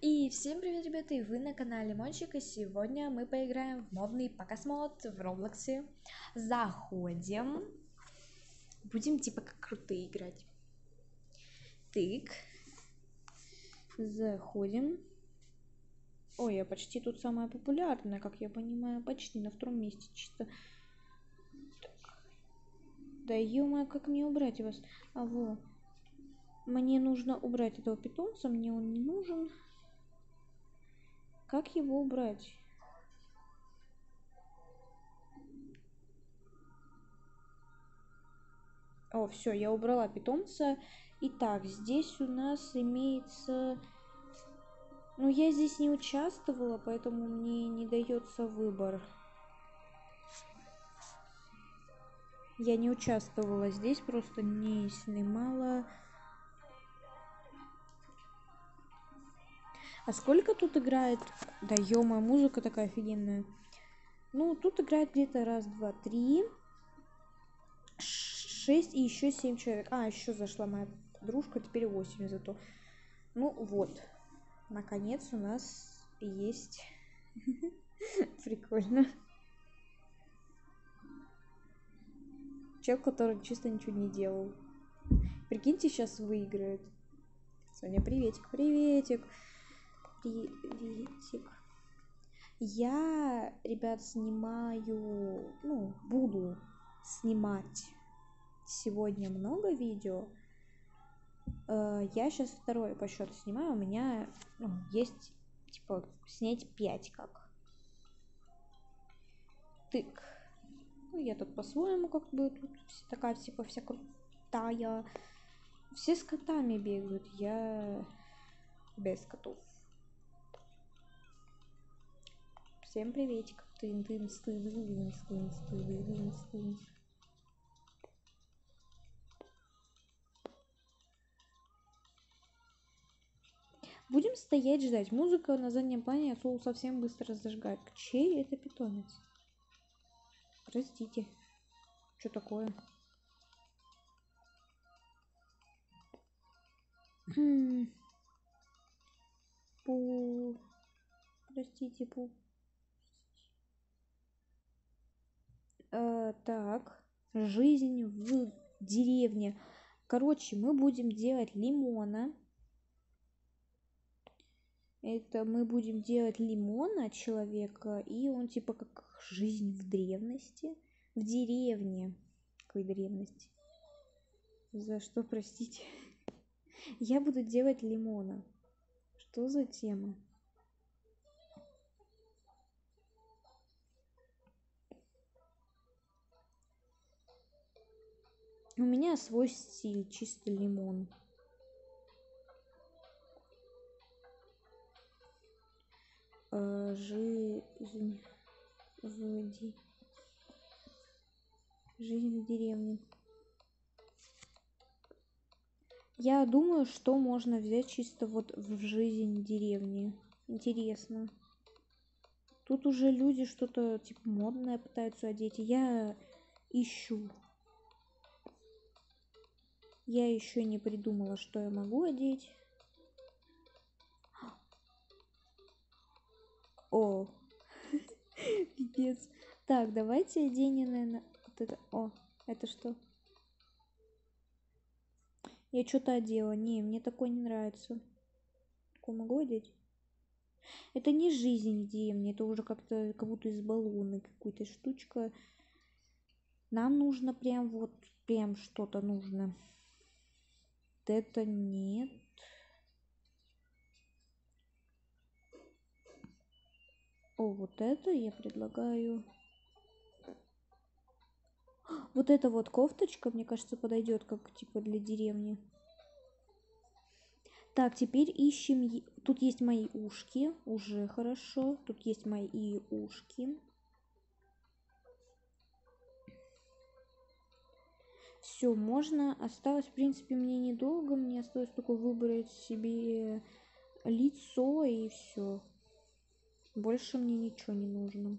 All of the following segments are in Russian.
И всем привет, ребята, и вы на канале Мончик, и сегодня мы поиграем в модный покосмод в Роблоксе. Заходим. Будем типа как крутые играть. Тык. Заходим. Ой, я почти тут самая популярная, как я понимаю, почти на втором месте чисто. Так. Да ё как мне убрать вас? А во. Мне нужно убрать этого питомца, мне он не нужен. Как его убрать? О, все, я убрала питомца. Итак, здесь у нас имеется... Ну, я здесь не участвовала, поэтому мне не дается выбор. Я не участвовала здесь, просто не снимала А сколько тут играет? Да музыка такая офигенная. Ну, тут играет где-то раз, два, три, шесть и еще семь человек. А, еще зашла моя дружка, теперь восемь зато. Ну вот, наконец у нас есть. Прикольно. Человек, который чисто ничего не делал. Прикиньте, сейчас выиграет. Соня, приветик, приветик приветик. Я, ребят, снимаю, ну, буду снимать сегодня много видео. Э, я сейчас второе по счету снимаю. У меня ну, есть, типа, снять 5 как. Тык. Ну, я тут по-своему как бы тут такая, типа, вся крутая. Все с котами бегают. Я без котов. Всем приветик. Тын тын стын стын стын стын Будем стоять ждать. Музыка на заднем плане, а Соул совсем быстро зажигает. Чей это питомец? Простите. Что такое? Хм. Пу. Простите, пу. Э, так, жизнь в деревне. Короче, мы будем делать лимона. Это мы будем делать лимона человека, и он типа как жизнь в древности. В деревне. Какой древности? За что, простите? Я буду делать лимона. Что за тема? У меня свой стиль, чисто лимон. Э, жизнь в ди... Жизнь в деревне. Я думаю, что можно взять чисто вот в жизнь деревни. Интересно. Тут уже люди что-то типа модное пытаются одеть. Я ищу я еще не придумала, что я могу одеть. О, пипец. Так, давайте оденем, наверное, вот это. О, это что? Я что-то одела. Не, мне такое не нравится. Такое могу одеть? Это не жизнь в деревне, это уже как-то как будто из баллона какая-то штучка. Нам нужно прям вот, прям что-то нужно это нет. О, вот это я предлагаю. Вот эта вот кофточка, мне кажется, подойдет как типа для деревни. Так, теперь ищем... Тут есть мои ушки, уже хорошо. Тут есть мои ушки. Все, можно. Осталось, в принципе, мне недолго. Мне осталось только выбрать себе лицо и все. Больше мне ничего не нужно.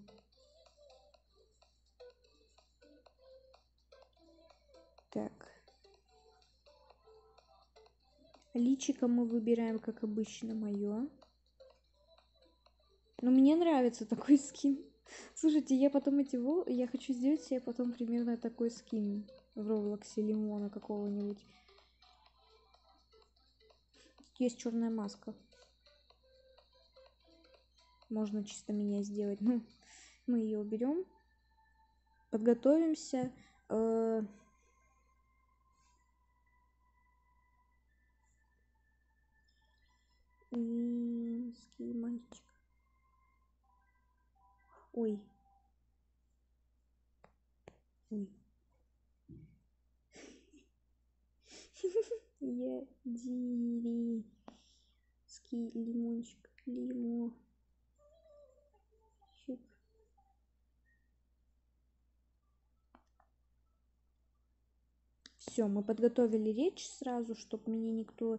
Так. Личико мы выбираем, как обычно, мое. Но мне нравится такой скин. Слушайте, я потом эти вол... Я хочу сделать себе потом примерно такой скин в Роблоксе лимона какого-нибудь. Есть черная маска. Можно чисто меня сделать. Ну, мы ее уберем. Подготовимся. Э Римский мальчик. Ой. Ой. Я дирийский лимончик. Лимончик. Все, мы подготовили речь сразу, чтобы меня никто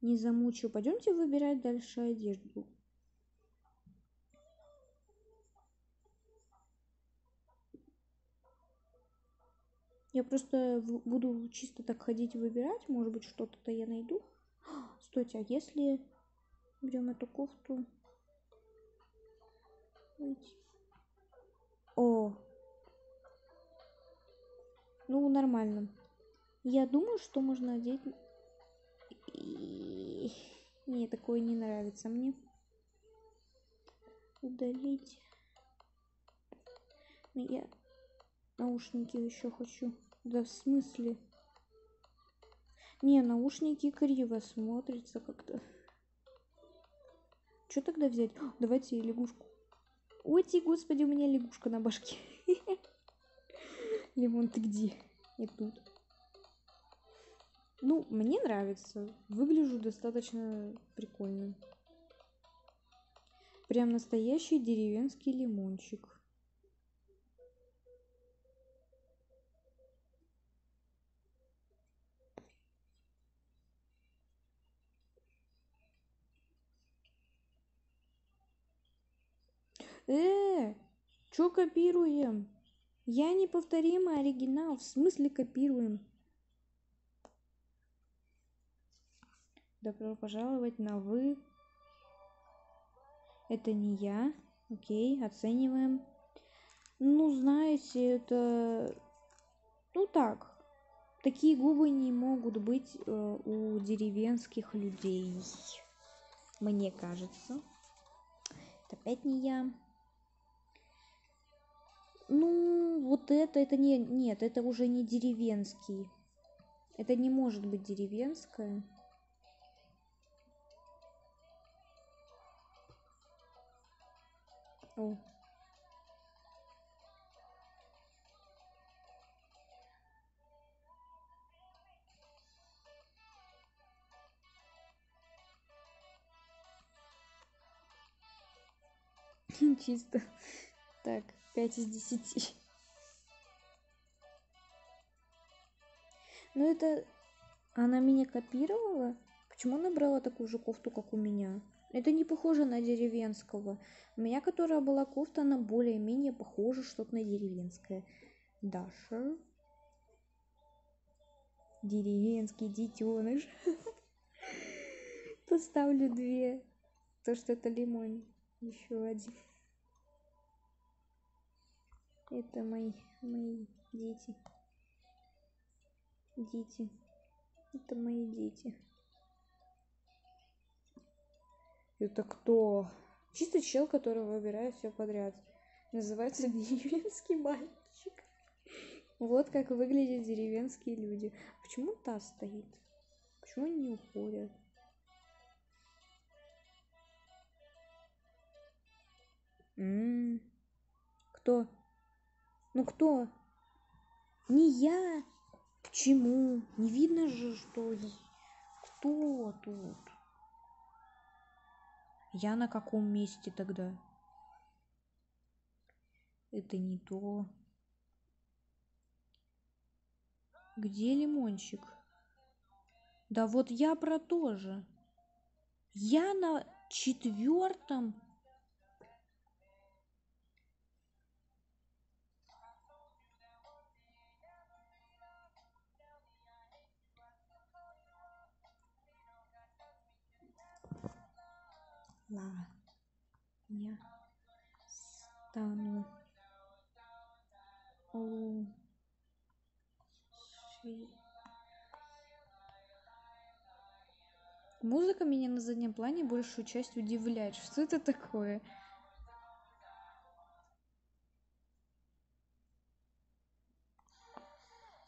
не замучил. Пойдемте выбирать дальше одежду. Я просто буду чисто так ходить и выбирать. Может быть, что-то я найду. Стойте, а если берем эту кофту? О! Ну, нормально. Я думаю, что можно одеть... Не, такое не нравится мне. Удалить. Но я наушники еще хочу. Да в смысле? Не, наушники криво смотрятся как-то. Что тогда взять? О, давайте лягушку. Ой, господи, у меня лягушка на башке. Лимон, ты где? Я тут. Ну, мне нравится. Выгляжу достаточно прикольно. Прям настоящий деревенский лимончик. Э, чё копируем? Я неповторимый оригинал. В смысле копируем? Добро пожаловать на вы. Это не я. Окей, оцениваем. Ну, знаете, это... Ну так. Такие губы не могут быть э, у деревенских людей. Мне кажется. Это опять не я. Ну, вот это, это не... Нет, это уже не деревенский. Это не может быть деревенское. О. Чисто. Так, 5 из 10. Ну это... Она меня копировала? Почему она брала такую же кофту, как у меня? Это не похоже на деревенского. У меня, которая была кофта, она более-менее похожа что-то на деревенское. Даша. Деревенский детеныш. Поставлю две. То, что это лимон. Еще один. Это мои, мои дети. Дети. Это мои дети. Это кто? Чисто чел, который выбирает все подряд. Называется деревенский мальчик. Вот как выглядят деревенские люди. Почему та стоит? Почему они не уходят? М -м -м. Кто? Ну кто? Не я. Почему? Не видно же, что... Кто тут? Я на каком месте тогда? Это не то. Где лимончик? Да вот я про то же. Я на четвертом. Ла. Я стану лучшей. Музыка меня на заднем плане большую часть удивляет. Что это такое?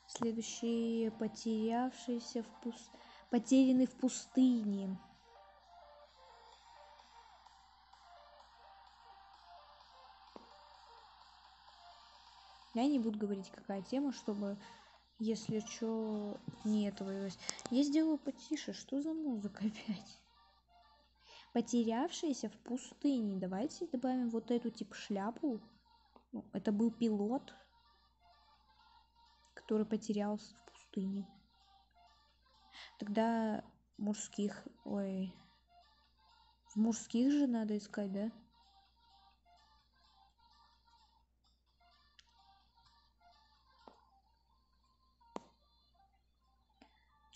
Следующий потерявшийся в пус... потерянный в пустыне. Я не буду говорить, какая тема, чтобы, если что, не этого. Я сделаю потише. Что за музыка опять? Потерявшиеся в пустыне. Давайте добавим вот эту типа шляпу. Ну, это был пилот, который потерялся в пустыне. Тогда мужских... Ой... В мужских же надо искать, да?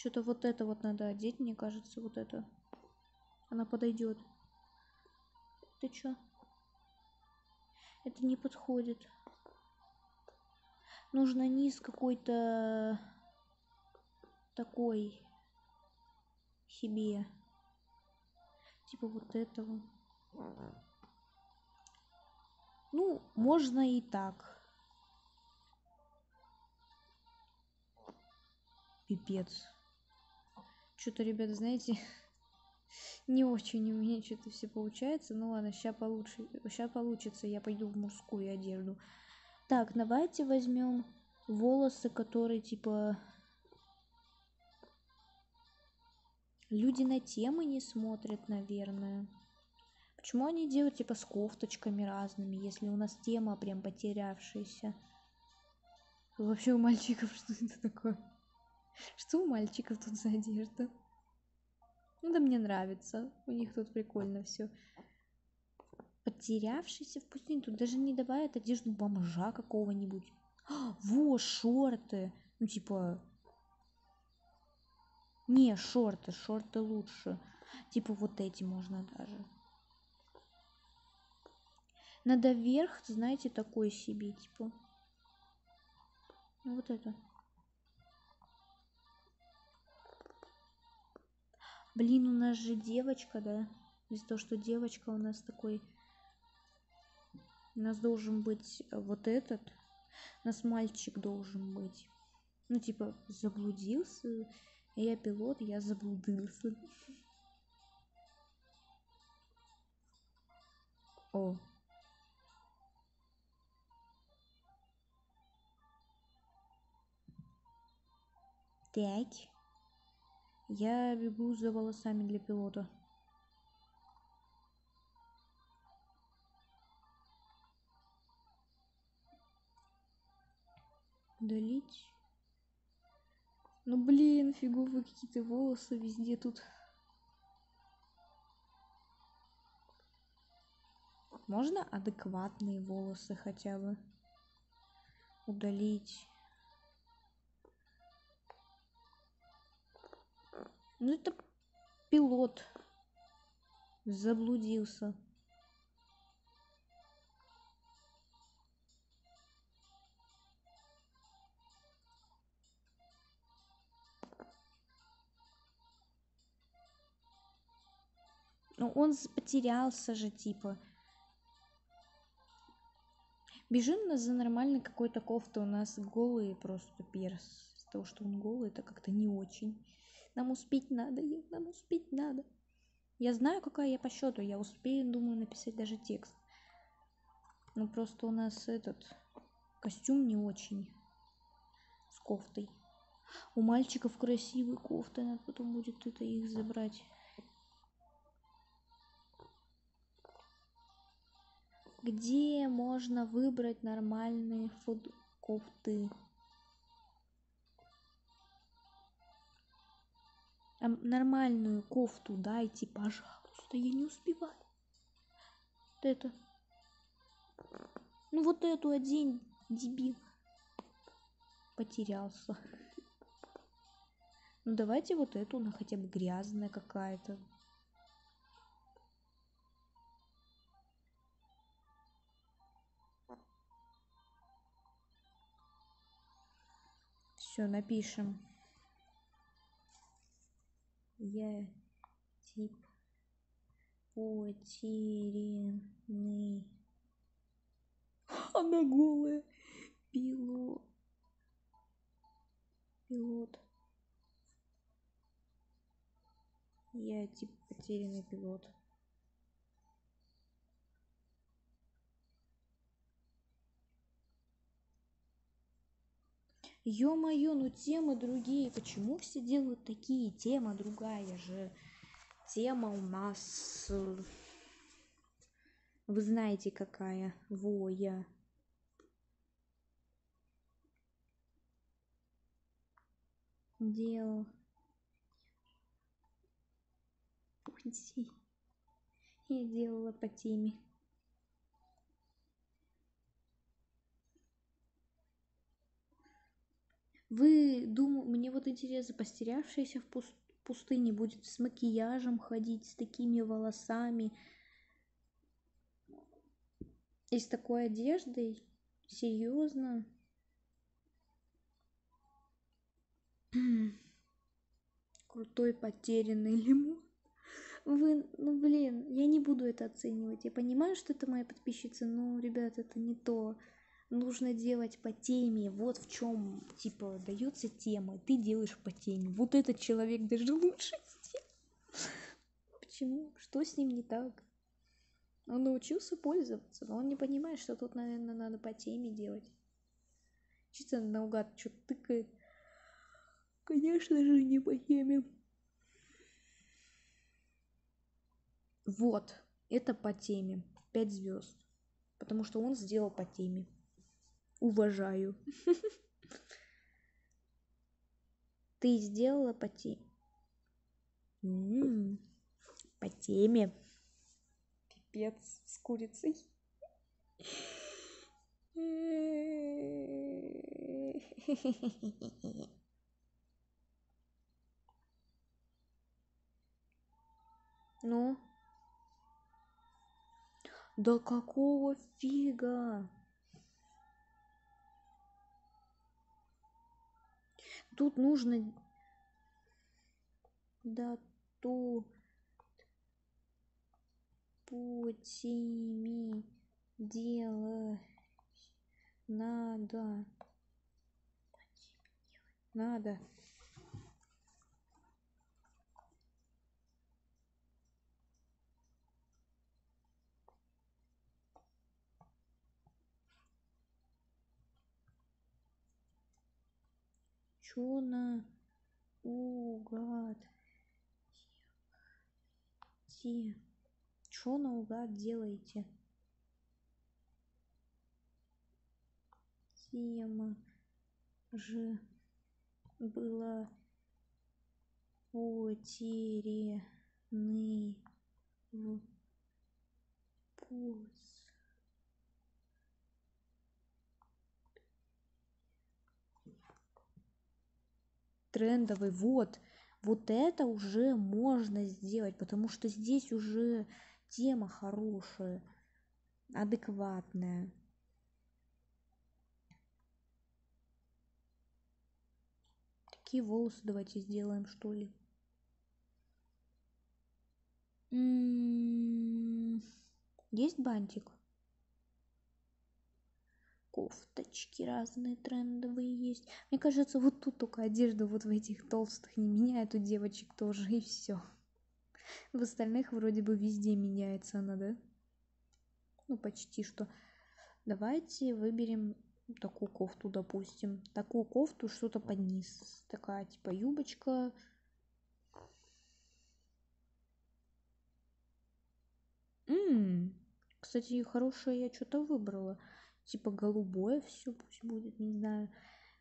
Что-то вот это вот надо одеть, мне кажется, вот это. Она подойдет. Ты чё? Это не подходит. Нужно низ какой-то такой себе. Типа вот этого. Ну, можно и так. Пипец. Что-то, ребята, знаете, не очень у меня что-то все получается. Ну ладно, сейчас получше, сейчас получится, я пойду в мужскую одежду. Так, давайте возьмем волосы, которые типа люди на темы не смотрят, наверное. Почему они делают типа с кофточками разными, если у нас тема прям потерявшаяся? Вообще у мальчиков что это такое? Что у мальчиков тут за одежда? Ну да мне нравится. У них тут прикольно все. Потерявшийся в пустыне. Тут даже не добавят одежду бомжа какого-нибудь. А, во, шорты. Ну типа... Не, шорты, шорты лучше. Типа вот эти можно даже. Надо вверх, знаете, такой себе, типа. Вот это. Блин, у нас же девочка, да? Из-за того, что девочка у нас такой... У нас должен быть вот этот. У нас мальчик должен быть. Ну, типа, заблудился. Я пилот, я заблудился. О. Так. Я бегу за волосами для пилота. Удалить. Ну блин, фиговые какие-то волосы везде тут. Можно адекватные волосы хотя бы удалить? Ну это пилот заблудился. Ну он потерялся же типа. Бежим за нормальной какой-то кофтой. У нас голые просто перс. С того, что он голый, это как-то не очень. Нам успеть надо, нам успеть надо. Я знаю, какая я по счету. Я успею, думаю, написать даже текст. Ну, просто у нас этот костюм не очень. С кофтой. У мальчиков красивые кофты. Надо потом будет это их забрать. Где можно выбрать нормальные фуд кофты? нормальную кофту дайте пожалуйста я не успеваю. Вот это ну вот эту одень дебил. Потерялся. Ну давайте вот эту, она хотя бы грязная какая-то. Все, напишем. Я тип потерянный. Она голая. Пилот. Пилот. Я тип потерянный пилот. Ё-моё, ну темы другие. Почему все делают такие? Тема другая же. Тема у нас... Э, вы знаете какая? Воя. Дел. Пути. Я делала по теме. Вы думаете, мне вот интересно, постерявшаяся в пустыне будет с макияжем ходить, с такими волосами и с такой одеждой? Серьезно? Крутой потерянный лимон. Вы, ну блин, я не буду это оценивать. Я понимаю, что это моя подписчица, но, ребят, это не то. Нужно делать по теме. Вот в чем, типа, дается тема. Ты делаешь по теме. Вот этот человек даже лучше. Почему? Что с ним не так? Он научился пользоваться, но он не понимает, что тут, наверное, надо по теме делать. Чисто наугад что-то тыкает. Конечно же, не по теме. Вот, это по теме. Пять звезд. Потому что он сделал по теме. Уважаю. Ты сделала по теме. По теме. Пипец с курицей. Ну? Да какого фига? Тут нужно... Да тут путями делать надо. Надо. Чё на угад? Те. Чё наугад делаете? Тема же была потеряны в пусть трендовый. Вот, вот это уже можно сделать, потому что здесь уже тема хорошая, адекватная. Такие волосы давайте сделаем, что ли. М-м-м, есть бантик? Кофточки разные трендовые есть. Мне кажется, вот тут только одежда вот в этих толстых не меняет у девочек тоже, и все. В остальных вроде бы везде меняется она, да? Ну, почти что. Давайте выберем такую кофту, допустим. Такую кофту, что-то под низ. Такая, типа, юбочка. Ммм, кстати, хорошая я что-то выбрала типа голубое все пусть будет, не знаю.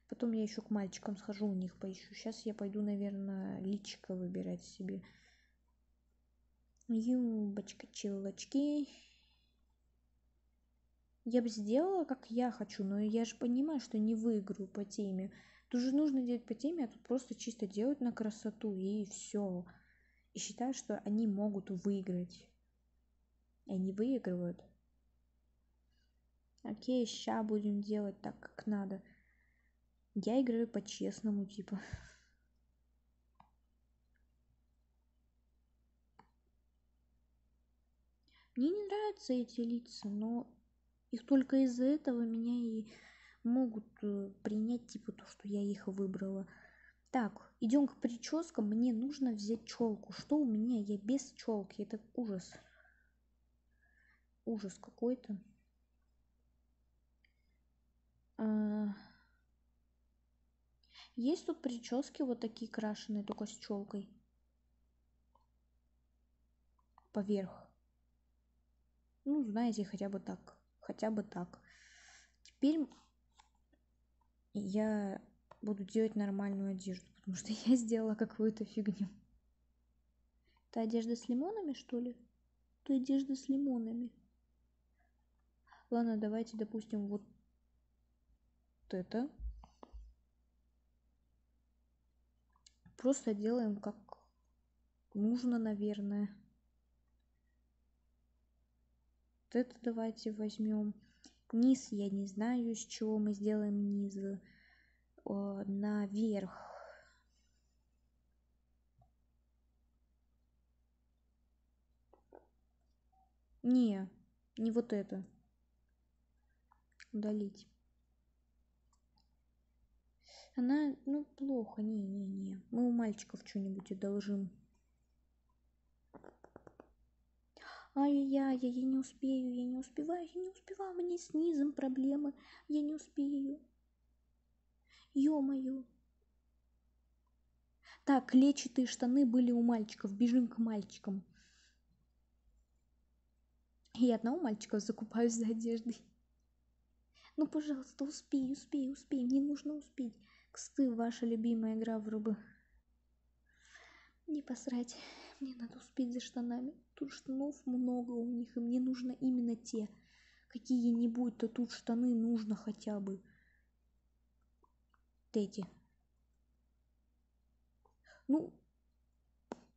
Потом я еще к мальчикам схожу, у них поищу. Сейчас я пойду, наверное, личико выбирать себе. Юбочка, челочки. Я бы сделала, как я хочу, но я же понимаю, что не выиграю по теме. Тут же нужно делать по теме, а тут просто чисто делать на красоту и все. И считаю, что они могут выиграть. И они выигрывают. Окей, ща будем делать так, как надо. Я играю по-честному, типа. Мне не нравятся эти лица, но их только из-за этого меня и могут э, принять, типа, то, что я их выбрала. Так, идем к прическам. Мне нужно взять челку. Что у меня? Я без челки. Это ужас. Ужас какой-то. А... Есть тут прически вот такие крашеные, только с челкой. Поверх. Ну, знаете, хотя бы так. Хотя бы так. Теперь я буду делать нормальную одежду, потому что я сделала какую-то фигню. Это одежда с лимонами, что ли? Это одежда с лимонами. Ладно, давайте, допустим, вот это. Просто делаем как нужно, наверное. Вот это давайте возьмем. Низ я не знаю, из чего мы сделаем низ. О, наверх. Не, не вот это. Удалить. Она, ну, плохо, не-не-не. Мы у мальчиков что-нибудь одолжим. Ай-яй-яй, я не успею, я не успеваю, я не успеваю, мне с низом проблемы, я не успею. Ё-моё. Так, клетчатые штаны были у мальчиков, бежим к мальчикам. Я одного мальчика закупаюсь за одеждой. Ну, пожалуйста, успей, успей, успей, мне нужно успеть. Ксты, ваша любимая игра в рыбы. Не посрать. Мне надо успеть за штанами. Тут штанов много у них, и мне нужно именно те. Какие-нибудь-то тут штаны нужно хотя бы. Эти. Ну,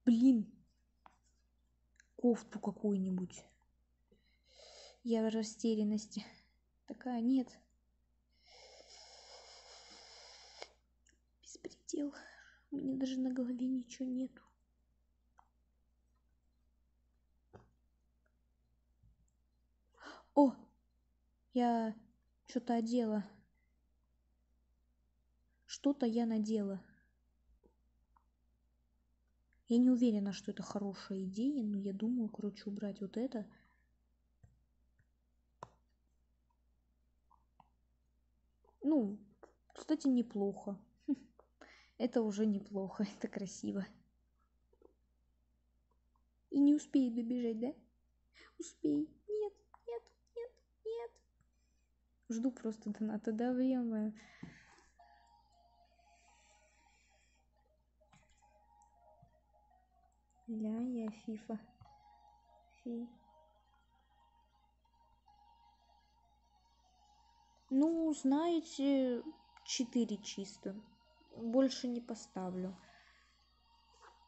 блин. Кофту какую-нибудь. Я в растерянности. Такая, нет. Беспредел. У меня даже на голове ничего нету. О! Я что-то одела. Что-то я надела. Я не уверена, что это хорошая идея, но я думаю, короче, убрать вот это. Ну, кстати, неплохо. Это уже неплохо, это красиво. И не успею добежать, да? Успей. Нет, нет, нет, нет. Жду просто доната, да, время. Ля, я фифа. Фи. Ну, знаете, четыре чисто больше не поставлю.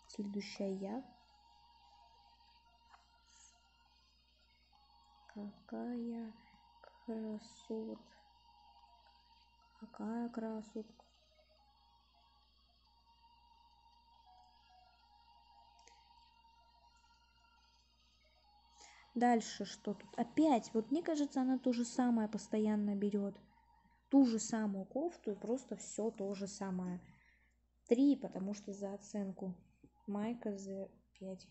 Следующая я. Какая красотка. Какая красотка. Дальше что тут? Опять, вот мне кажется, она то же самое постоянно берет ту же самую кофту просто все то же самое. Три, потому что за оценку. Майка за 5.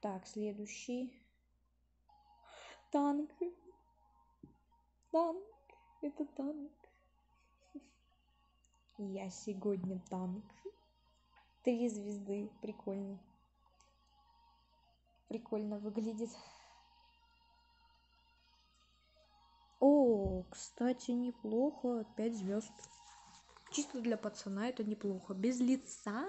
Так, следующий. Танк. Танк. Это танк. Я сегодня танк. Три звезды. Прикольно. Прикольно выглядит. О, кстати, неплохо. 5 звезд. Чисто для пацана это неплохо. Без лица.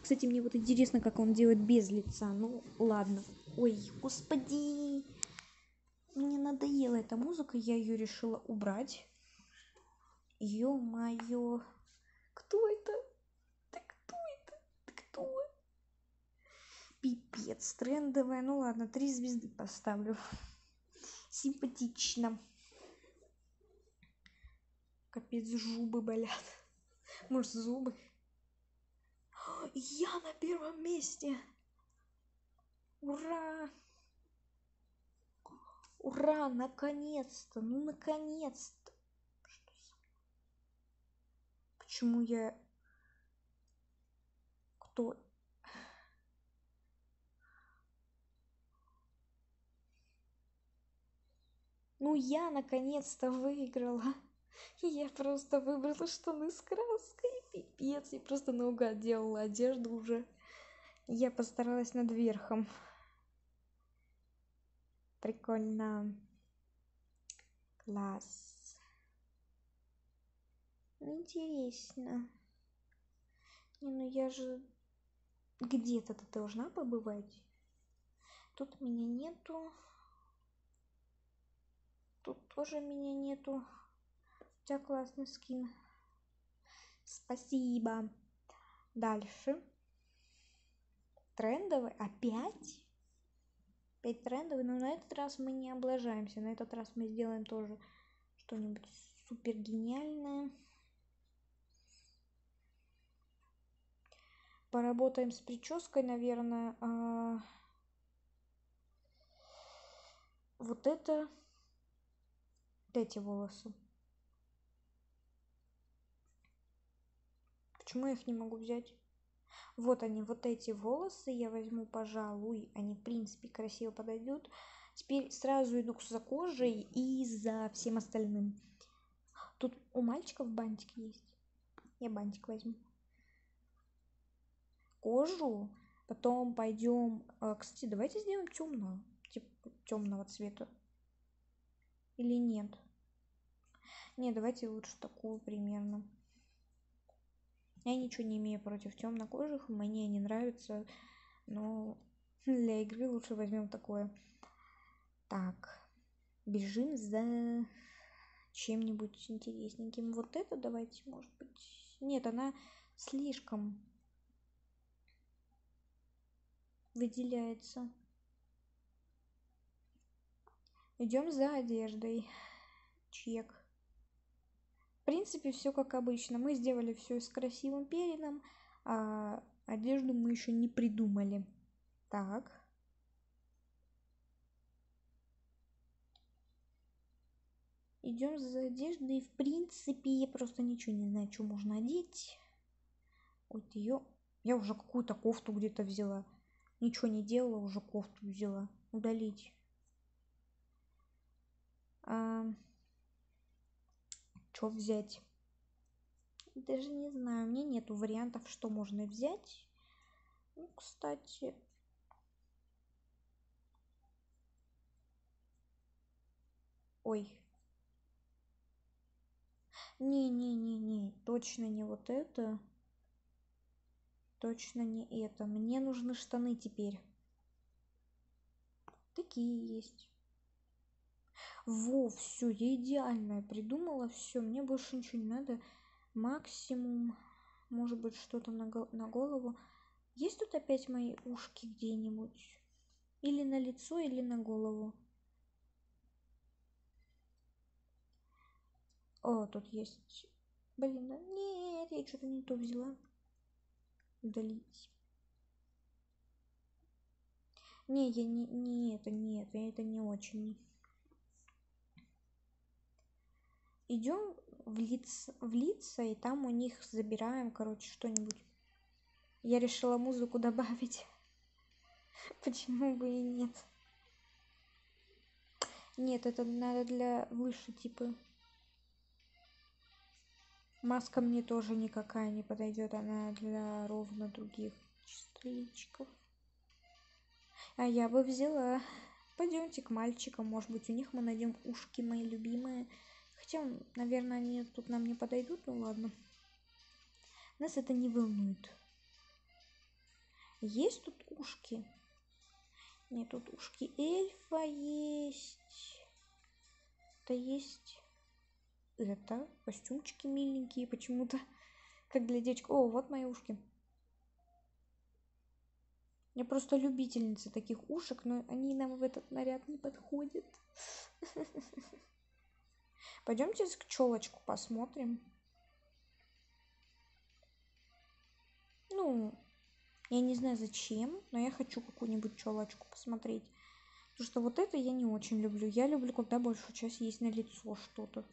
Кстати, мне вот интересно, как он делает без лица. Ну, ладно. Ой, господи. Мне надоела эта музыка, я ее решила убрать. Ё-моё. Кто это? Ты кто это? Ты кто? Пипец, трендовая. Ну ладно, три звезды поставлю. Симпатично. Капец, зубы болят. Может, зубы? Я на первом месте! Ура! Ура, наконец-то! Ну, наконец-то! Почему я... Кто? Ну, я наконец-то выиграла. Я просто выбрала штаны с краской. Пипец. Я просто наугад делала одежду уже. Я постаралась над верхом. Прикольно. Класс. Интересно. Не, ну я же где-то ты должна побывать. Тут меня нету. Тут тоже меня нету. У тебя классный скин. Спасибо. Дальше. Трендовый. Опять? Опять трендовый. Но на этот раз мы не облажаемся. На этот раз мы сделаем тоже что-нибудь супер гениальное. Поработаем с прической, наверное. А... Вот это. Вот эти волосы. Почему я их не могу взять? Вот они, вот эти волосы я возьму, пожалуй. Они, в принципе, красиво подойдут. Теперь сразу иду за кожей и за всем остальным. Тут у мальчиков бантик есть. Я бантик возьму. Кожу. Потом пойдем... А, кстати, давайте сделаем темную. Типа темного цвета. Или нет? Не, давайте лучше такую примерно. Я ничего не имею против темнокожих, мне не нравится, но для игры лучше возьмем такое. Так, бежим за чем-нибудь интересненьким. Вот это давайте, может быть. Нет, она слишком выделяется. Идем за одеждой. Чек. В принципе, все как обычно. Мы сделали все с красивым передом, а одежду мы еще не придумали. Так. Идем за одеждой. В принципе, я просто ничего не знаю, что можно одеть. Вот ее. Я уже какую-то кофту где-то взяла. Ничего не делала, уже кофту взяла. Удалить. А... Что взять? Даже не знаю, меня нету вариантов, что можно взять. Ну, кстати... Ой. Не-не-не-не, точно не вот это. Точно не это. Мне нужны штаны теперь. Такие есть. Во, все, я идеальное придумала, все, мне больше ничего не надо. Максимум, может быть, что-то на, на голову. Есть тут опять мои ушки где-нибудь? Или на лицо, или на голову? О, тут есть. Блин, да нет, я что-то не то взяла. Удалить. Не, я не, не это, нет, это не очень. Идем в лица, в лица и там у них забираем, короче, что-нибудь. Я решила музыку добавить. Почему бы и нет? Нет, это надо для выше типа. Маска мне тоже никакая не подойдет, она для ровно других чистоличков. А я бы взяла. Пойдемте к мальчикам, может быть, у них мы найдем ушки мои любимые. Хотя, наверное, они тут нам не подойдут, ну ладно. Нас это не волнует. Есть тут ушки? Нет, тут ушки эльфа есть. Это есть это. Костюмчики миленькие почему-то. Как для девочек. О, вот мои ушки. Я просто любительница таких ушек, но они нам в этот наряд не подходят. Пойдемте к челочку посмотрим. Ну, я не знаю зачем, но я хочу какую-нибудь челочку посмотреть. Потому что вот это я не очень люблю. Я люблю, когда большую часть есть на лицо что-то.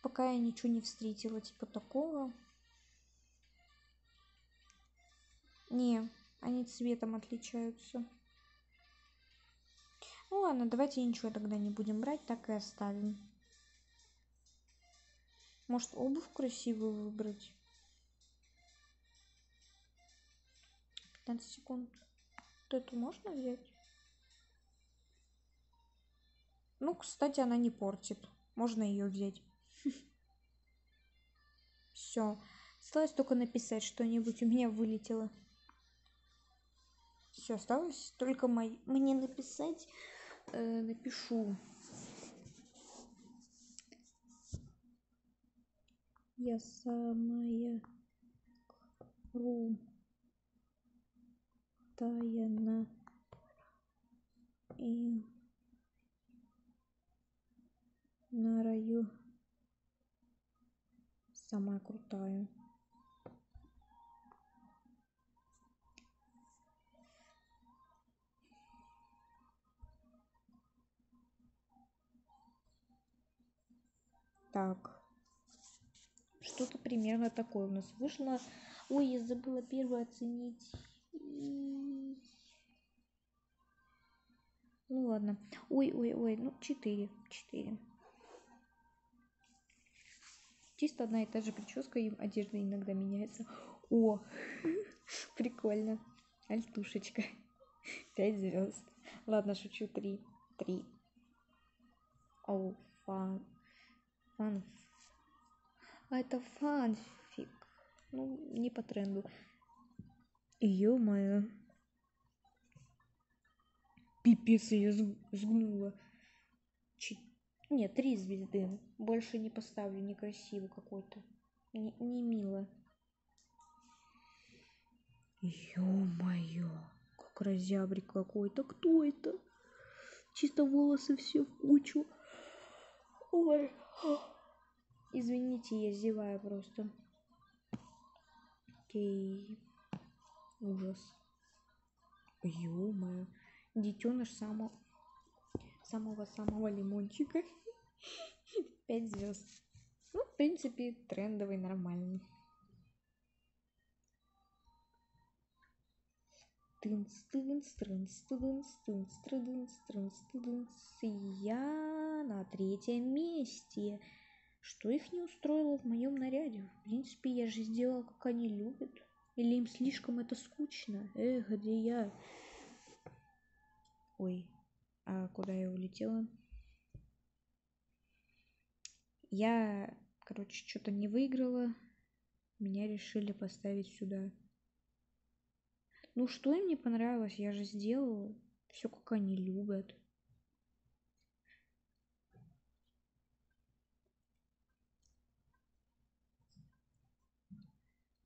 Пока я ничего не встретила, типа такого. Не, они цветом отличаются. Ну ладно, давайте ничего тогда не будем брать, так и оставим. Может обувь красивую выбрать? 15 секунд. Вот эту можно взять? Ну, кстати, она не портит. Можно ее взять. Все. Осталось только написать что-нибудь. У меня вылетело. Все, осталось только мой... мне написать. Э, напишу. Я самая крутая на и на раю самая крутая. Так. Что-то примерно такое у нас вышло. Ой, я забыла первое оценить. Ну ладно. Ой, ой, ой. Ну, 4. 4. Чисто одна и та же прическа, и одежда иногда меняется. О, прикольно. Альтушечка. 5 звезд. Ладно, шучу. 3. 3. Оу, фан. Фан. А это фанфик. Ну, не по тренду. Ё-моё. Пипец, я сгнула. Ч... Нет, три звезды. Больше не поставлю, некрасиво какой-то. Не, не мило. Ё-моё, как разябрик какой-то. Кто это? Чисто волосы все в кучу. Ой. Извините, я зеваю просто. Окей. Ужас. Ё-моё. Детеныш самого самого-самого лимончика. Пять звезд. Ну, в принципе, трендовый, нормальный. Тынц, тынц, тынц, тынц, тынц, тынц, тынц, тынц. Я на третьем месте. Что их не устроило в моем наряде? В принципе, я же сделала, как они любят. Или им слишком это скучно? Эх, где я? Ой, а куда я улетела? Я, короче, что-то не выиграла. Меня решили поставить сюда. Ну, что им не понравилось? Я же сделала. Все, как они любят.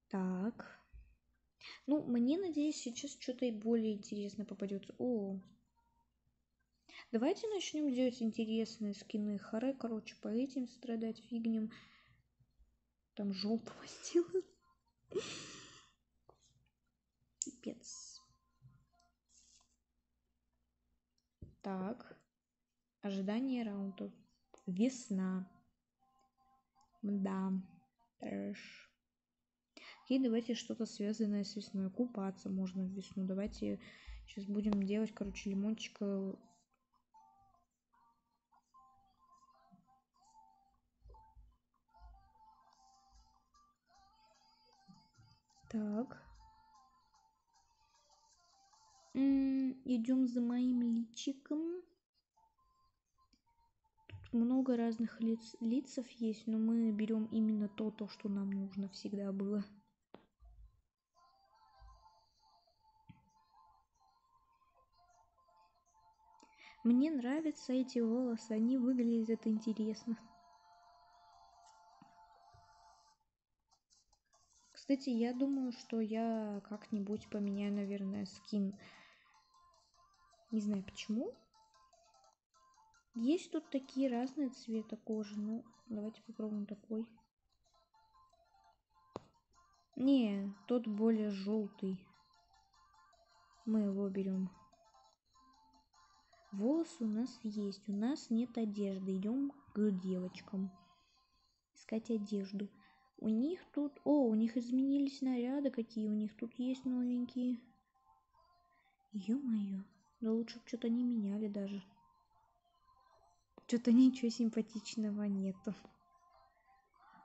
Так. Ну, мне, надеюсь, сейчас что-то и более интересное попадется. О, давайте начнем делать интересные скины. Харе, короче, по этим страдать фигнем. Там желтого сделать. Пипец. Так. Ожидание раундов. Весна. Да. Трэш. И давайте что-то связанное с весной. Купаться можно в весну. Давайте сейчас будем делать, короче, лимончика. Так. Идем за моим личиком. Тут много разных лиц, лицев есть, но мы берем именно то, то, что нам нужно всегда было. Мне нравятся эти волосы, они выглядят интересно. Кстати, я думаю, что я как-нибудь поменяю, наверное, скин. Не знаю почему. Есть тут такие разные цвета кожи. Ну, давайте попробуем такой. Не, тот более желтый. Мы его берем. Волосы у нас есть. У нас нет одежды. Идем к девочкам. Искать одежду. У них тут... О, у них изменились наряды какие. У них тут есть новенькие. Ё-моё. Да лучше бы что-то не меняли даже. Что-то ничего симпатичного нету.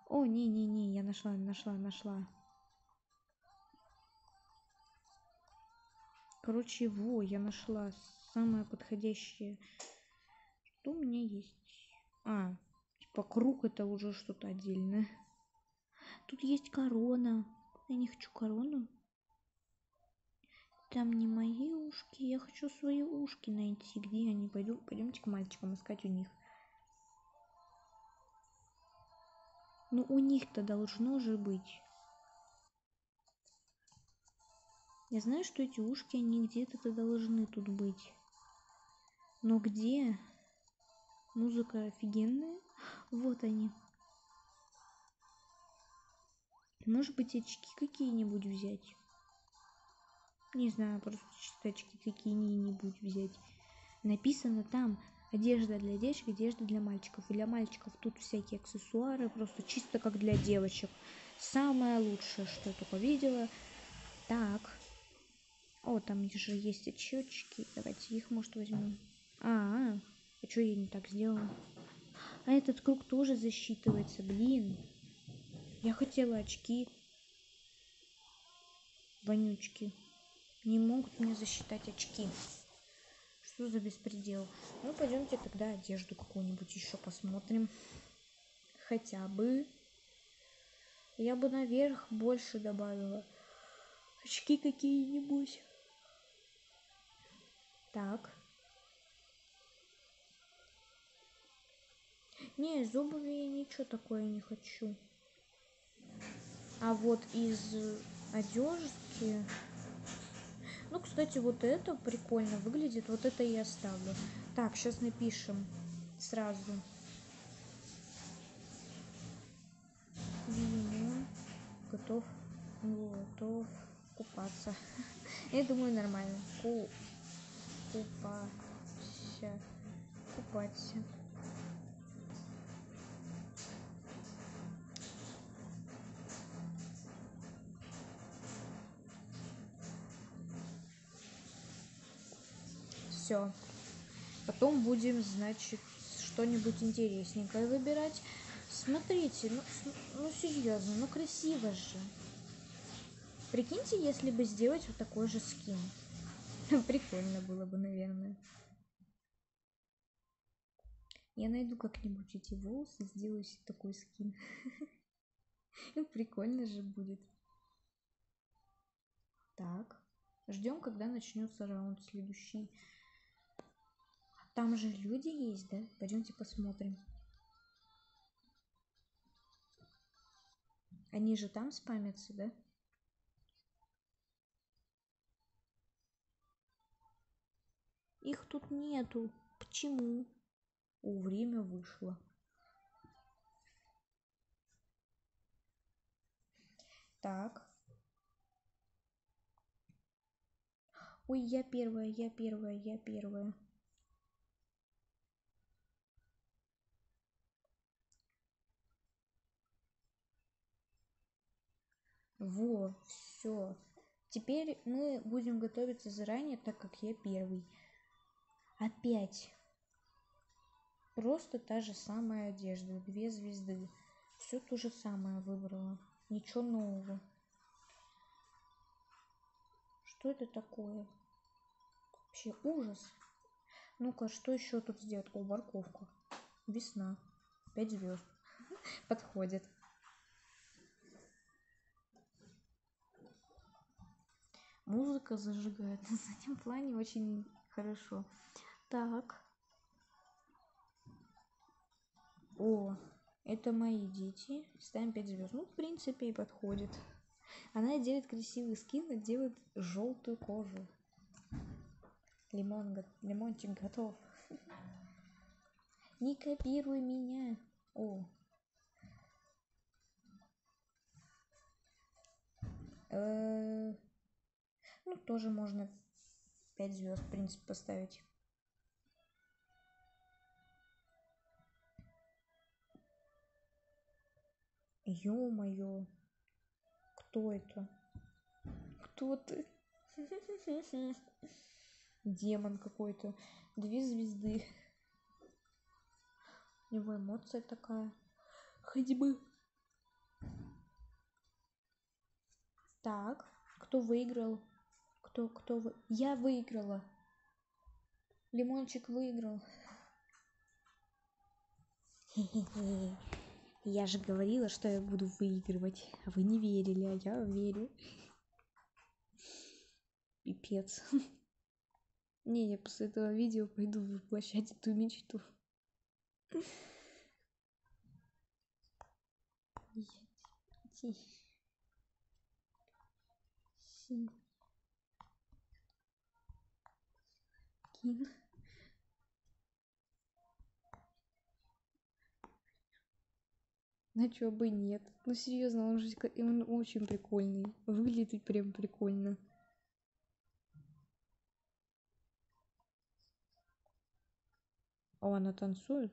О, не-не-не, я нашла, нашла, нашла. Короче, во, я нашла самое подходящее. Что у меня есть? А, типа круг это уже что-то отдельное. Тут есть корона. Я не хочу корону. Там не мои ушки. Я хочу свои ушки найти. Где они? Пойду, пойдемте к мальчикам искать у них. Ну, у них-то должно же быть. Я знаю, что эти ушки, они где-то должны тут быть. Но где? Музыка офигенная. Вот они. Может быть, очки какие-нибудь взять? Не знаю, просто очки какие-нибудь взять. Написано там одежда для девочек, одежда для мальчиков. И для мальчиков тут всякие аксессуары, просто чисто как для девочек. Самое лучшее, что я только видела. Так, о, там же есть отчетчики. Давайте их, может, возьмем. А, -а, -а. что я не так сделала? А этот круг тоже засчитывается, блин. Я хотела очки. Вонючки. Не могут мне засчитать очки. Что за беспредел? Ну, пойдемте тогда одежду какую-нибудь еще посмотрим. Хотя бы. Я бы наверх больше добавила. Очки какие-нибудь. Так. Не, обуви я ничего такое не хочу. А вот из одежки... Ну, кстати, вот это прикольно выглядит. Вот это я оставлю. Так, сейчас напишем сразу. Готов, готов купаться. Я думаю, нормально. Ку купаться. Купаться. Все. Потом будем, значит, что-нибудь интересненькое выбирать. Смотрите, ну, ну серьезно, ну красиво же. Прикиньте, если бы сделать вот такой же скин. Прикольно было бы, наверное. Я найду как-нибудь эти волосы, сделаю себе такой скин. Прикольно же будет. Так. Ждем, когда начнется раунд следующий. Там же люди есть, да? Пойдемте посмотрим. Они же там спамятся, да? Их тут нету. Почему? О, время вышло. Так. Ой, я первая, я первая, я первая. Во, все. Теперь мы будем готовиться заранее, так как я первый. Опять. Просто та же самая одежда. Две звезды. Все то же самое выбрала. Ничего нового. Что это такое? Вообще ужас. Ну-ка, что еще тут сделать? О, морковка. Весна. Пять звезд. Подходит. Музыка зажигает. На заднем плане очень хорошо. Так. О, это мои дети. Ставим 5 звезд. Ну, в принципе, и подходит. Она делает красивый скин, и делает желтую кожу. Лимон, лимончик готов. Не копируй меня. О. Э, ну, тоже можно 5 звезд, в принципе, поставить. Ё-моё. Кто это? Кто ты? Демон какой-то. Две звезды. У него эмоция такая. Ходьбы. Так, кто выиграл? Кто, кто вы? Я выиграла. Лимончик выиграл. Я же говорила, что я буду выигрывать. А вы не верили, а я верю. Пипец. Не, я после этого видео пойду воплощать эту мечту. Кин. Ну чё бы нет. Ну серьезно, он же он очень прикольный. Выглядит прям прикольно. О, она танцует?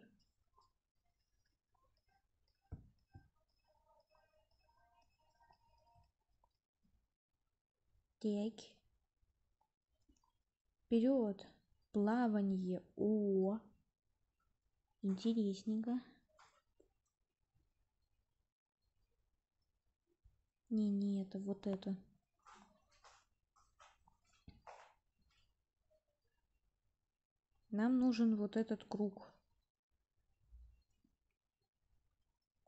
Так. Вперед. Плавание. О. Интересненько. Не, не, это вот это. Нам нужен вот этот круг.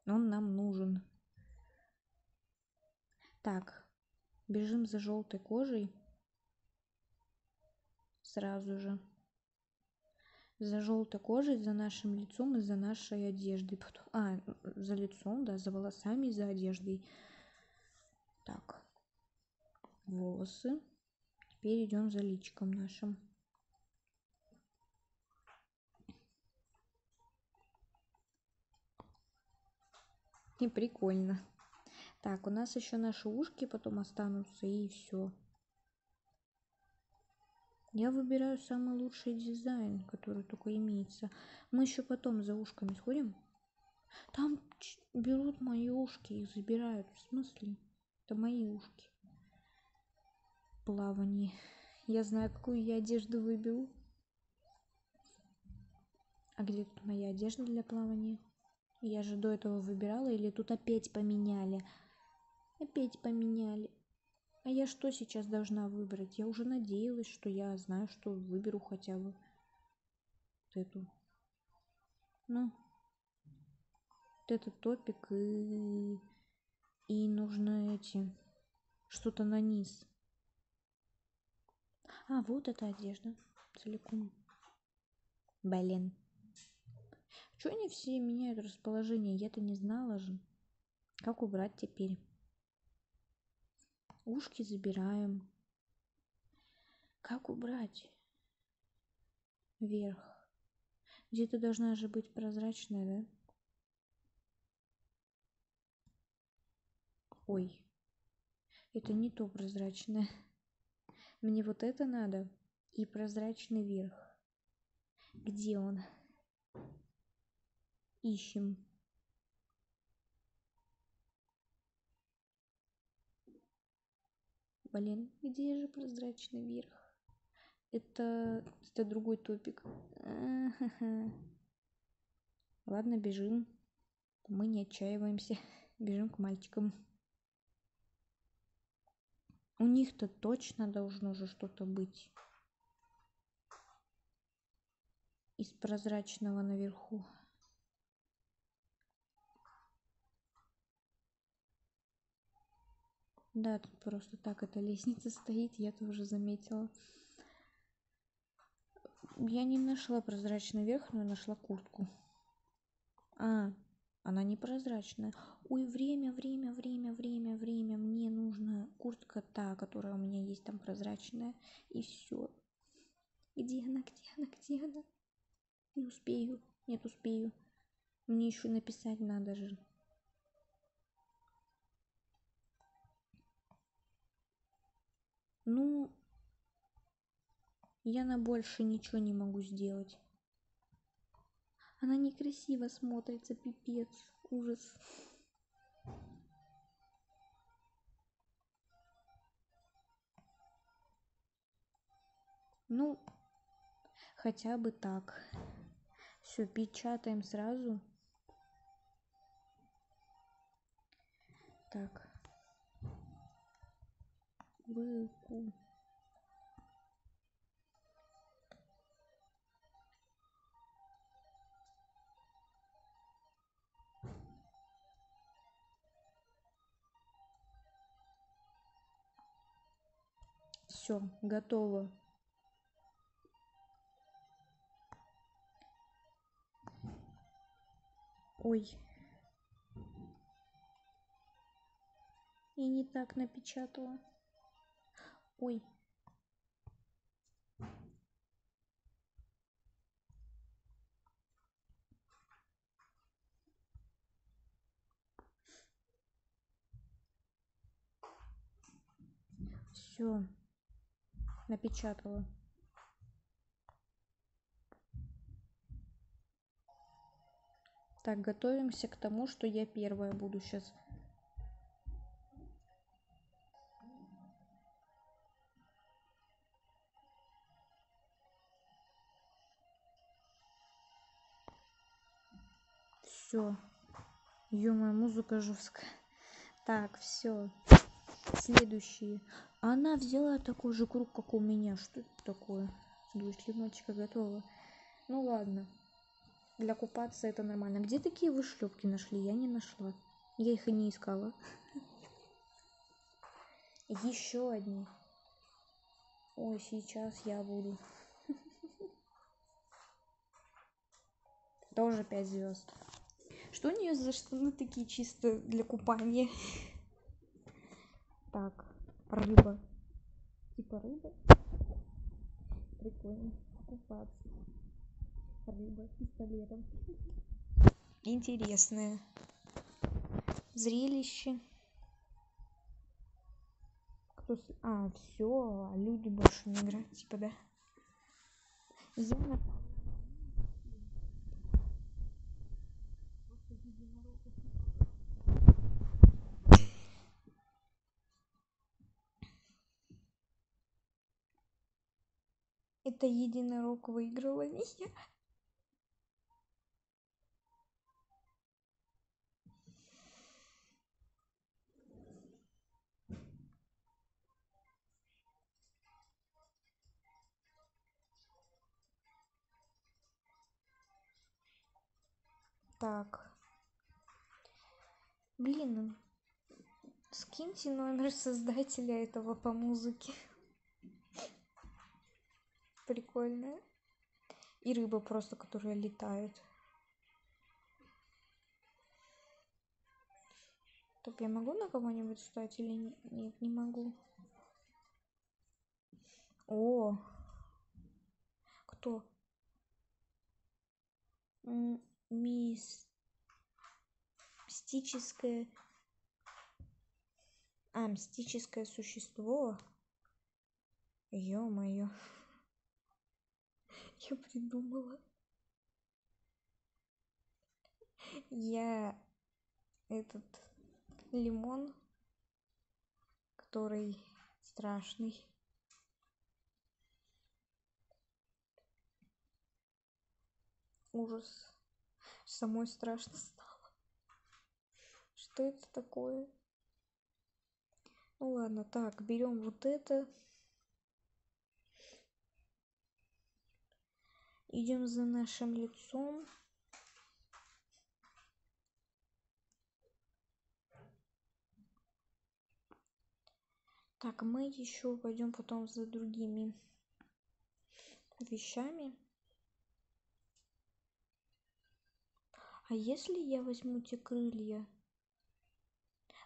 Он нам нужен. Так, бежим за желтой кожей. Сразу же. За желтой кожей, за нашим лицом и за нашей одеждой. А, за лицом, да, за волосами и за одеждой. Так, волосы. Теперь идем за личиком нашим. И прикольно. Так, у нас еще наши ушки потом останутся, и все. Я выбираю самый лучший дизайн, который только имеется. Мы еще потом за ушками сходим. Там берут мои ушки, их забирают. В смысле? Это мои ушки. Плавание. Я знаю, какую я одежду выберу. А где тут моя одежда для плавания? Я же до этого выбирала, или тут опять поменяли? Опять поменяли. А я что сейчас должна выбрать? Я уже надеялась, что я знаю, что выберу хотя бы вот эту. Ну, вот этот топик и... И нужно эти... Что-то на низ. А, вот эта одежда целиком. Блин. Чего они все меняют расположение? Я-то не знала же. Как убрать теперь? Ушки забираем. Как убрать? Вверх. Где-то должна же быть прозрачная, да? Ой, это не то прозрачное. Мне вот это надо и прозрачный верх. Где он? ищем блин где же прозрачный верх? Это это другой топик. Ладно бежим. Мы не отчаиваемся. Бежим к мальчикам. У них-то точно должно же что-то быть. Из прозрачного наверху Да, тут просто так эта лестница стоит, я тоже заметила. Я не нашла прозрачный верх, но нашла куртку. А, она не прозрачная. Ой, время, время, время, время, время. Мне нужна куртка та, которая у меня есть там прозрачная. И все. Где она, где она, где она? Не успею. Нет, успею. Мне еще написать надо же. Ну, я на больше ничего не могу сделать. Она некрасиво смотрится, пипец, ужас. Ну, хотя бы так. Все, печатаем сразу. Так. Выку. Все, готово. Ой. И не так напечатала. Ой. Все. Напечатала. Так, готовимся к тому, что я первая буду сейчас. Все. ё музыка жесткая. Так, все. Следующие. Она взяла такой же круг, как у меня. Что это такое? Двучлимочка готова. Ну ладно. Для купаться это нормально. Где такие вы шлепки нашли? Я не нашла. Я их и не искала. Еще одни. Ой, сейчас я буду. Тоже 5 звезд. Что у нее за штаны такие чисто для купания? Так, рыба. Типа рыба. Прикольно. Купаться рыба пистолетом. Интересное зрелище. Кто с... А, все, а люди больше не играют, типа, да? Я Это единорог выиграла не я. Так. Блин, скиньте номер создателя этого по музыке. Прикольно. И рыба просто, которая летает. Так, я могу на кого-нибудь встать или не... нет, не могу. О! Кто? мистическое а мистическое существо ё-моё я придумала я этот лимон который страшный ужас самой страшно стало. Что это такое? Ну ладно, так, берем вот это. Идем за нашим лицом. Так, мы еще пойдем потом за другими вещами. А если я возьму те крылья?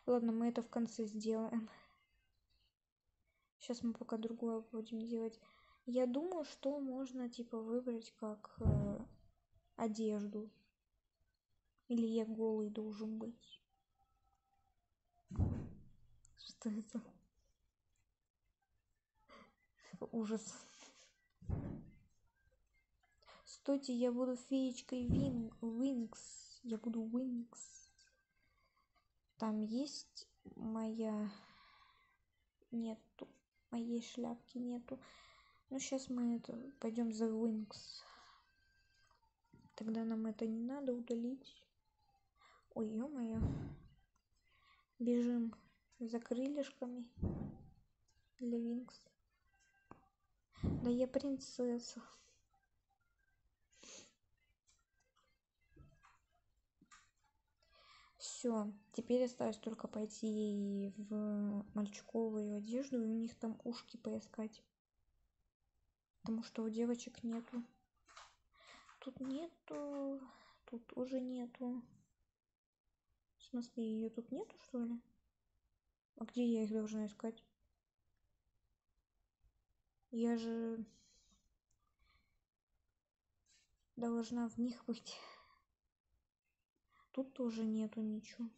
Ладно, мы это в конце сделаем. Сейчас мы пока другое будем делать. Я думаю, что можно типа выбрать как э, одежду. Или я голый должен быть? Что это? Ужас. Стойте, я буду феечкой Вин... Винкс. Я буду Винкс. Там есть моя... Нету. Моей шляпки нету. Ну, сейчас мы это... Пойдем за Винкс. Тогда нам это не надо удалить. Ой, ё-моё. Бежим за крылышками. Для Винкс. Да я принцесса. Все, теперь осталось только пойти в мальчиковую одежду и у них там ушки поискать. Потому что у девочек нету. Тут нету. Тут уже нету. В смысле, ее тут нету, что ли? А где я их должна искать? Я же должна в них быть. Тут тоже нету ничего.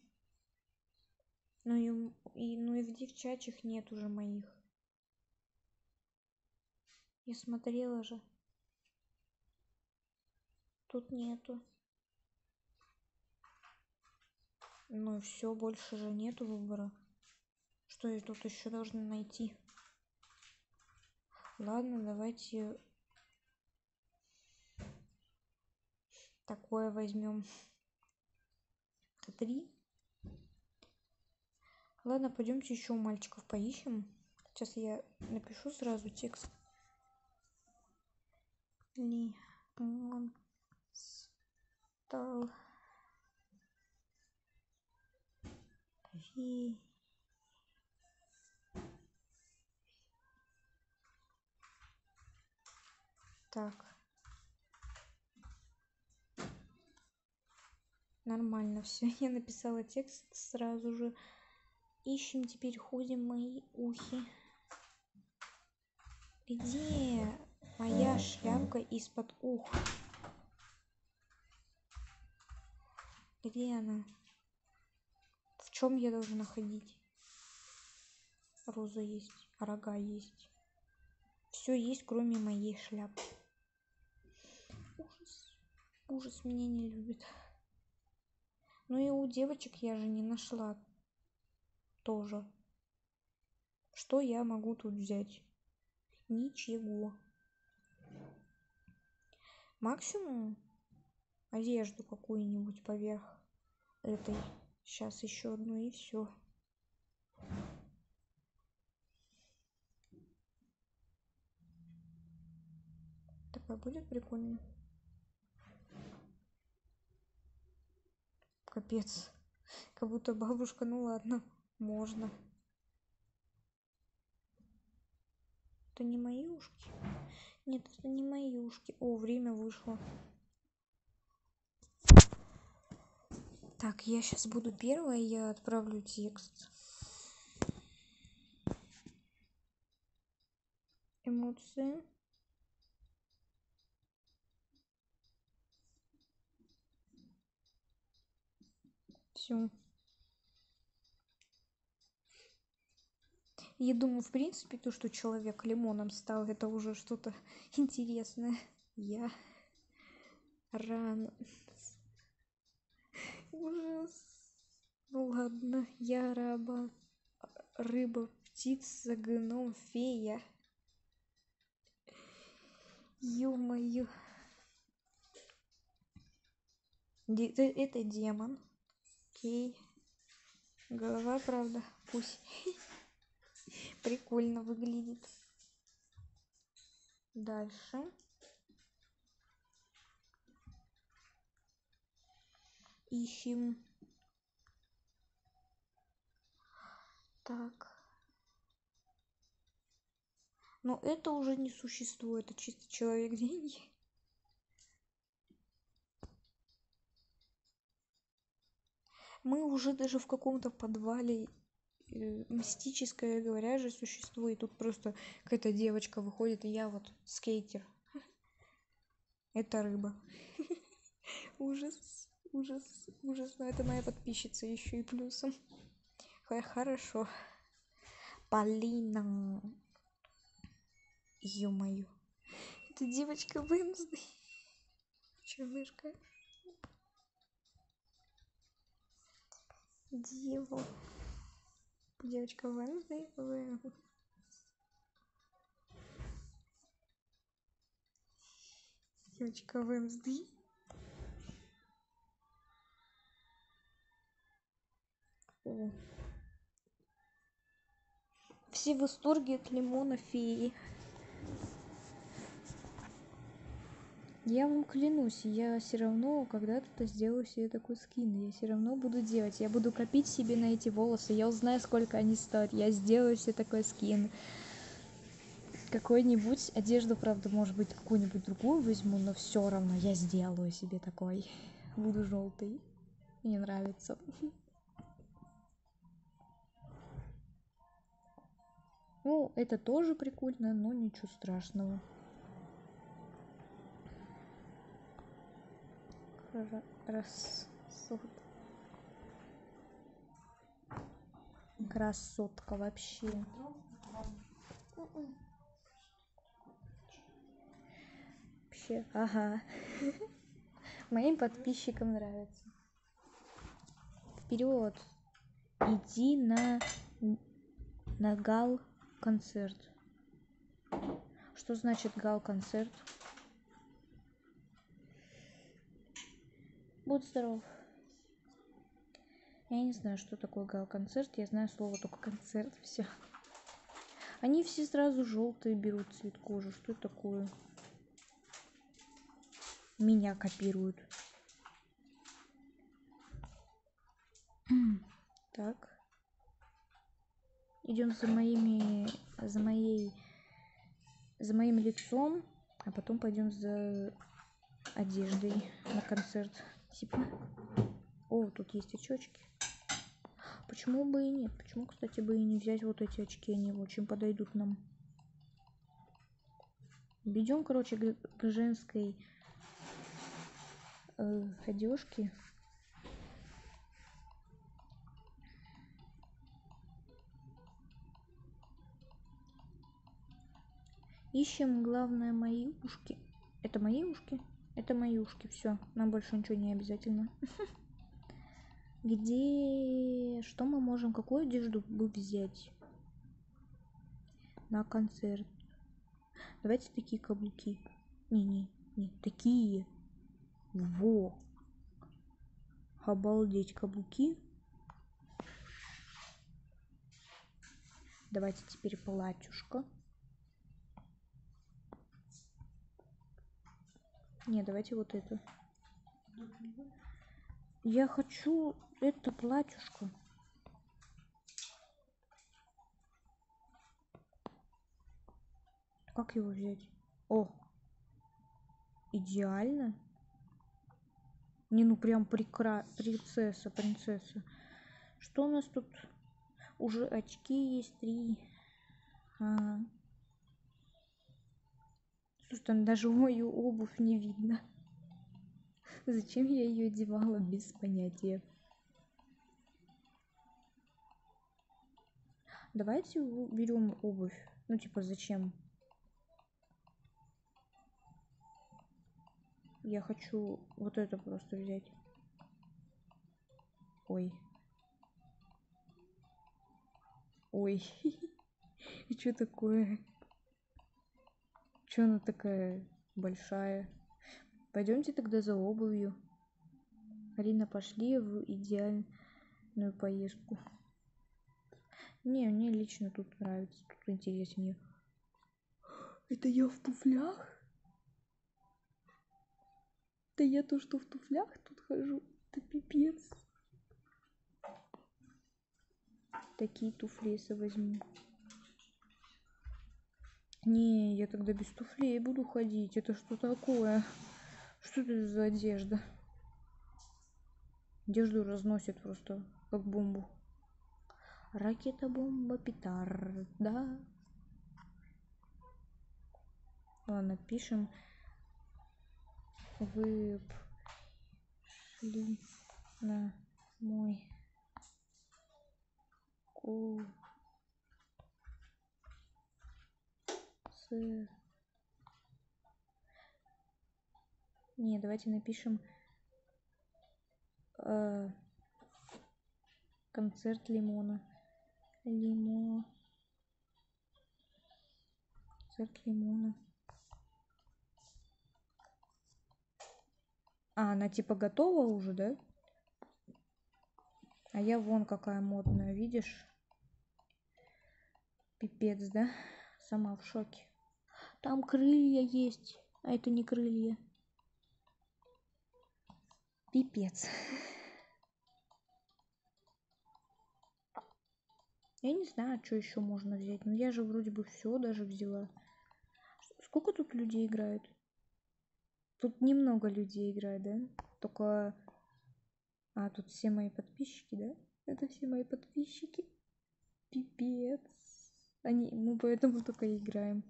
Ну и, и, ну и в девчачьих нет уже моих. Я смотрела же. Тут нету. Ну все, больше же нету выбора. Что я тут еще должна найти? Ладно, давайте такое возьмем. Три. Ладно, пойдемте еще у мальчиков поищем. Сейчас я напишу сразу текст. Лимон стал фи так. Нормально все я написала текст сразу же ищем теперь ходим мои ухи. Где моя шляпка из-под ух. Где она? В чем я должна ходить? Роза есть рога есть. Все есть кроме моей шляпы ужас. Ужас меня не любит. Ну и у девочек я же не нашла тоже. Что я могу тут взять? Ничего максимум одежду какую-нибудь поверх этой. Сейчас еще одну и все такая будет прикольно капец. Как будто бабушка ну ладно можно. Это не мои ушки нет это не мои ушки. О время вышло. Так я сейчас буду первая я отправлю текст. Эмоции. Все я думаю в принципе то что человек лимоном стал это уже что-то интересное. Я рано ужас. Ну ладно я раба рыба птица гном фея. Ё-моё. Это, это демон. Окей голова правда пусть прикольно выглядит. Дальше. Ищем. Так. Но это уже не существует это чисто человек деньги. Мы уже даже в каком-то подвале мистическое говоря же существует тут просто какая-то девочка выходит и я вот скейтер это рыба Ужас, ужас, ужас. Но это моя подписчица еще и плюсом. Хорошо. Полина. Ё-моё. Это девочка Венсдей. Че, мышка? Дева. Девочка Венсдей. Девочка Венсдей. Все в восторге от лимона феи. Я вам клянусь, я все равно когда-то сделаю себе такой скин. Я все равно буду делать. Я буду копить себе на эти волосы. Я узнаю, сколько они стоят. Я сделаю себе такой скин. Какой-нибудь одежду, правда, может быть, какую-нибудь другую возьму, но все равно я сделаю себе такой. Буду желтый. Мне нравится. Ну, это тоже прикольно, но ничего страшного. Красот. Красотка вообще. Вообще, ага. Моим подписчикам нравится. Вперед. Иди на на гал концерт. Что значит гал концерт? Будь здоров. Я не знаю, что такое гал-концерт. Я знаю слово только концерт. Все. Они все сразу желтые берут цвет кожи. Что это такое? Меня копируют. Так. Идем за моими, за моей, за моим лицом, а потом пойдем за одеждой на концерт. Типа. О, тут есть очечки. Почему бы и нет? Почему, кстати, бы и не взять вот эти очки? Они очень подойдут нам. Идем, короче, к, к женской э, одежке. Ищем, главное, мои ушки. Это мои ушки? Это мои ушки, все. Нам больше ничего не обязательно. Где... Что мы можем... Какую одежду бы взять? На концерт. Давайте такие каблуки. Не-не, не, такие. Во. Обалдеть, каблуки. Давайте теперь платьюшко. Не, давайте вот это. Я хочу это платьюшко. Как его взять? О! Идеально. Не, ну прям прекра... принцесса, принцесса. Что у нас тут? Уже очки есть три. Ага. Там даже мою обувь не видно. Зачем я ее одевала, без понятия. Давайте берем обувь. Ну, типа, зачем? Я хочу вот это просто взять. Ой. Ой. И что такое? Че она такая большая? Пойдемте тогда за обувью. Арина, пошли в идеальную поездку. Не, мне лично тут нравится, тут интереснее. Это я в туфлях? Да я то, что в туфлях тут хожу. Это пипец. Такие туфли если возьму. Не, я тогда без туфлей буду ходить. Это что такое? Что это за одежда? Одежду разносит просто как бомбу. Ракета, бомба, петарда. Ладно, пишем. Вы ли на мой курс не давайте напишем э, концерт лимона. Лимон концерт лимона. А она типа готова уже да? А я вон какая модная видишь? Пипец да? Сама в шоке там крылья есть а это не крылья. Пипец. Я не знаю что еще можно взять но я же вроде бы все даже взяла. Сколько тут людей играют тут немного людей играет да? Только а тут все мои подписчики да? Это все мои подписчики. Пипец. Они мы поэтому только играем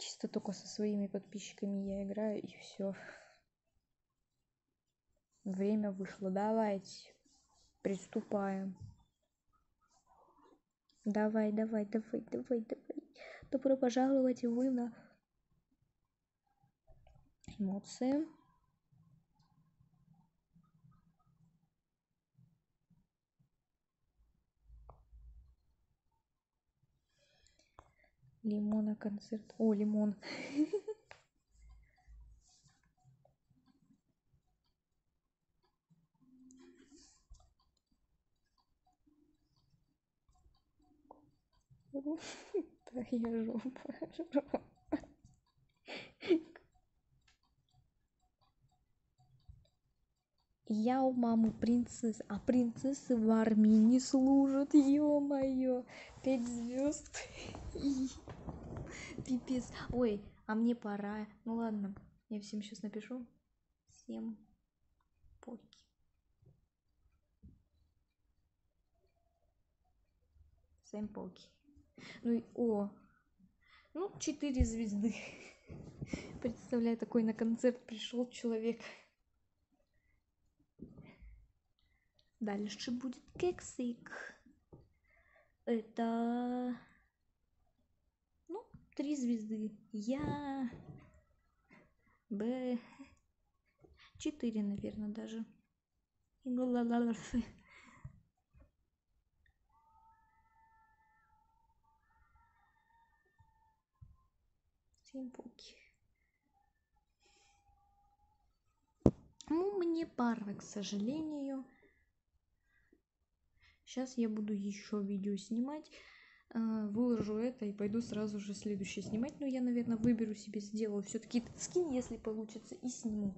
чисто только со своими подписчиками я играю и все время вышло. Давайте приступаем. Давай давай давай давай давай. Добро пожаловать вы на эмоции лимона концерт. О лимон. Твоя жопа я у мамы принцесса а принцессы в армии не служат ё-моё. Пять звезд пипец. Ой а мне пора. Ну ладно я всем сейчас напишу. Всем поки. Всем поки. Ну и о ну четыре звезды. Представляю такой на концерт пришел человек дальше будет кексик. Это ну три звезды. Я б четыре наверное даже. Всем поки ну мне пора к сожалению сейчас я буду еще видео снимать выложу это и пойду сразу же следующее снимать. Но я наверное выберу себе сделаю все-таки этот скин если получится и сниму.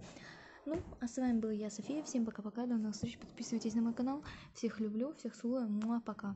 Ну а с вами была я софия. Всем пока пока до новых встреч. Подписывайтесь на мой канал. Всех люблю. Всех целую. Ну а пока